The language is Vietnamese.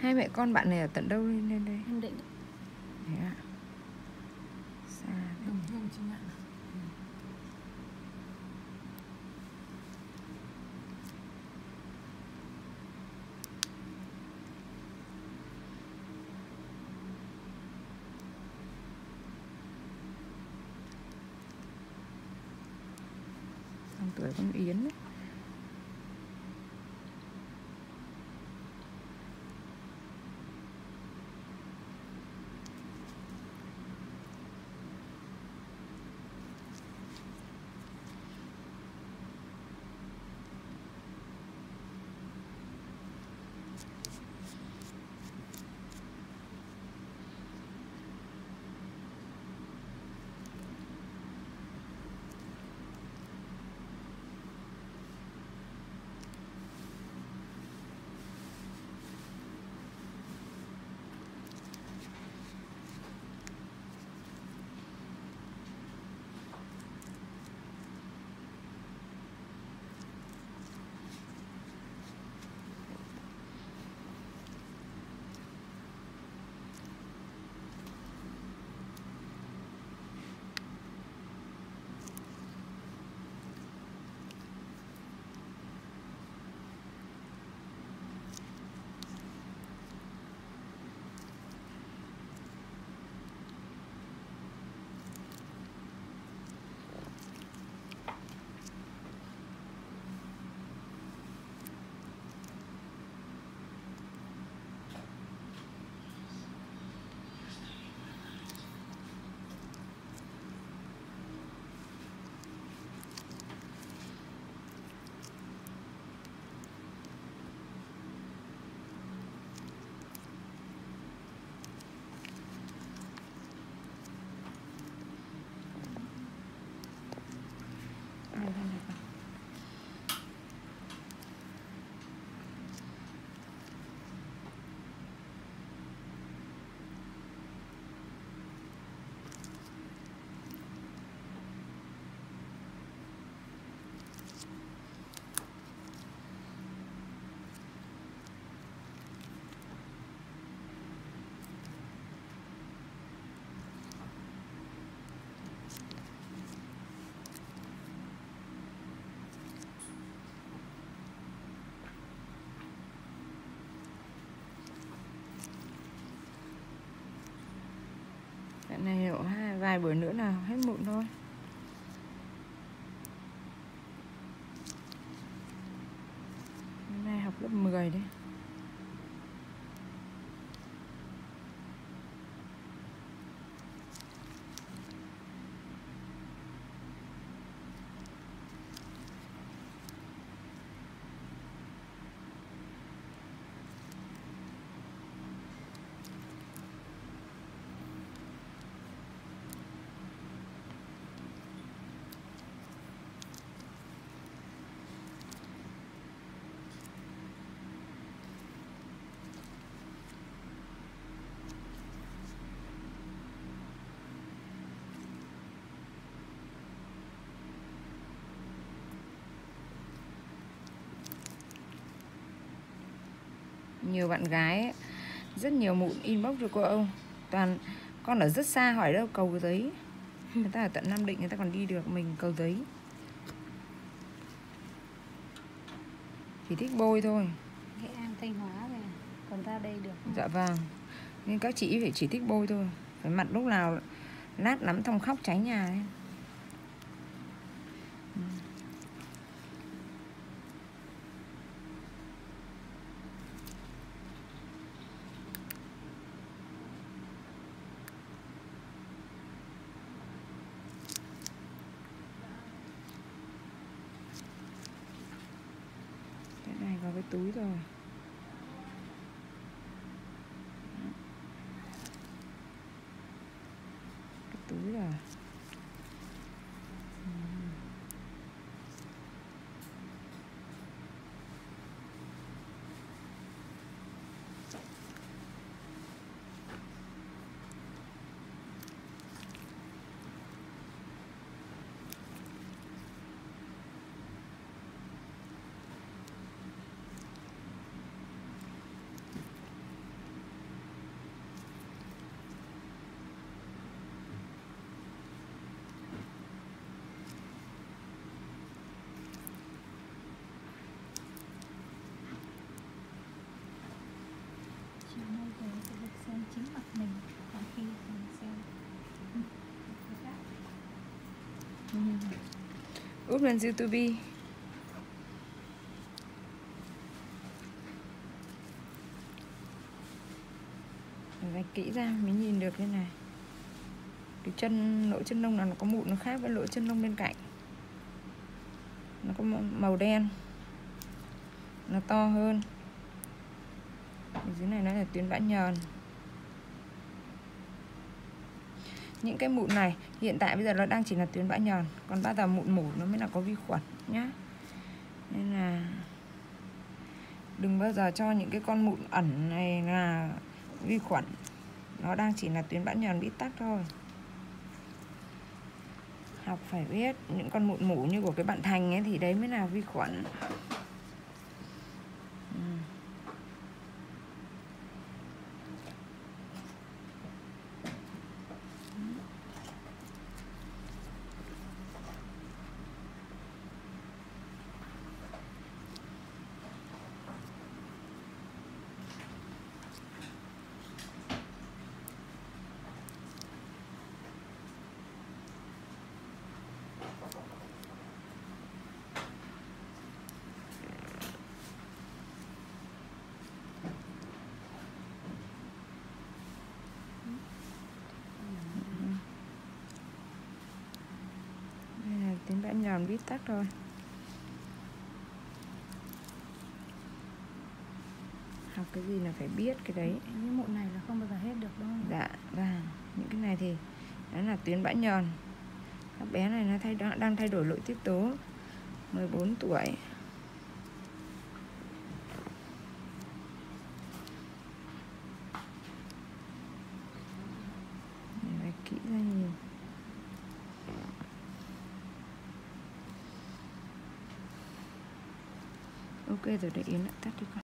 hai mẹ con bạn này ở tận đâu lên lên đây? Nam Định. Thế ạ. Xa thế. Tuổi con yến đấy này độ hai vài bữa nữa là hết mụn thôi. Hôm nay học lớp 10 đấy nhiều bạn gái ấy, rất nhiều mụn inbox cho cô ông. Toàn con ở rất xa hỏi đâu cầu giấy. Người ta ở tận nam định người ta còn đi được mình cầu giấy. Chỉ thích bôi thôi. Nghệ An Thanh Hóa về Còn ra đây được không? dạ vâng. Nên các chị phải chỉ thích bôi thôi. Phải mặt lúc nào lát lắm thông khóc cháy nhà ấy. Túi rồi. Úp lên youtube vạch kỹ ra mới nhìn được như này. Cái chân, lỗ chân lông là nó có mụn nó khác với lỗ chân lông bên cạnh. Nó có màu đen. Nó to hơn. Ở dưới này nó là tuyến bã nhờn. Những cái mụn này, hiện tại bây giờ nó đang chỉ là tuyến bã nhờn còn bao giờ mụn mủ nó mới là có vi khuẩn nhá. Nên là đừng bao giờ cho những cái con mụn ẩn này là vi khuẩn. Nó đang chỉ là tuyến bã nhờn bị tắc thôi. Học phải biết, những con mụn mủ như của cái bạn thành ấy thì đấy mới là vi khuẩn ừ. Đây bã nhờn bít tắc thôi học cái gì là phải biết cái đấy. Những mụn này là không bao giờ hết được đâu dạ và những cái này thì đó là tuyến bã nhờn. Các bé này nó thay đang thay đổi nội tiết tố 14 tuổi Để vạch kỹ ra nhìn ok rồi để yến lại tắt đi con.